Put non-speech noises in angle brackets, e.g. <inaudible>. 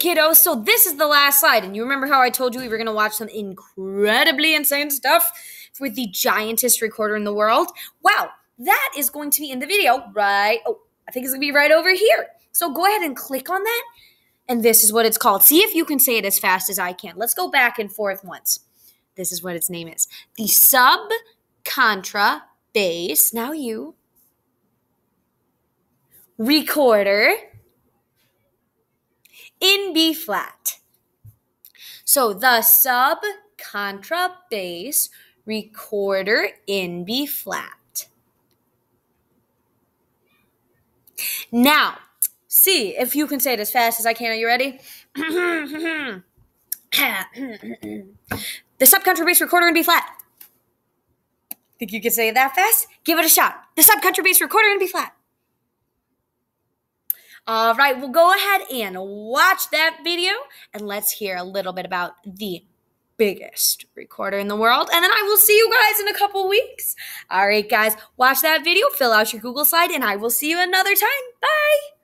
kiddos, so this is the last slide. And you remember how I told you we were going to watch some incredibly insane stuff with the giantest recorder in the world? Well, that is going to be in the video right. Oh, I think it's going to be right over here. So go ahead and click on that. And this is what it's called. See if you can say it as fast as I can. Let's go back and forth once. This is what its name is the sub contra bass. Now you. Recorder in B flat. So the sub contra bass recorder in B flat. Now, see if you can say it as fast as I can. Are you ready? <coughs> the sub contra bass recorder in B flat. Think you can say it that fast? Give it a shot. The sub contra bass recorder in B flat. All right, well, go ahead and watch that video and let's hear a little bit about the biggest recorder in the world. And then I will see you guys in a couple weeks. All right, guys, watch that video, fill out your Google slide, and I will see you another time. Bye.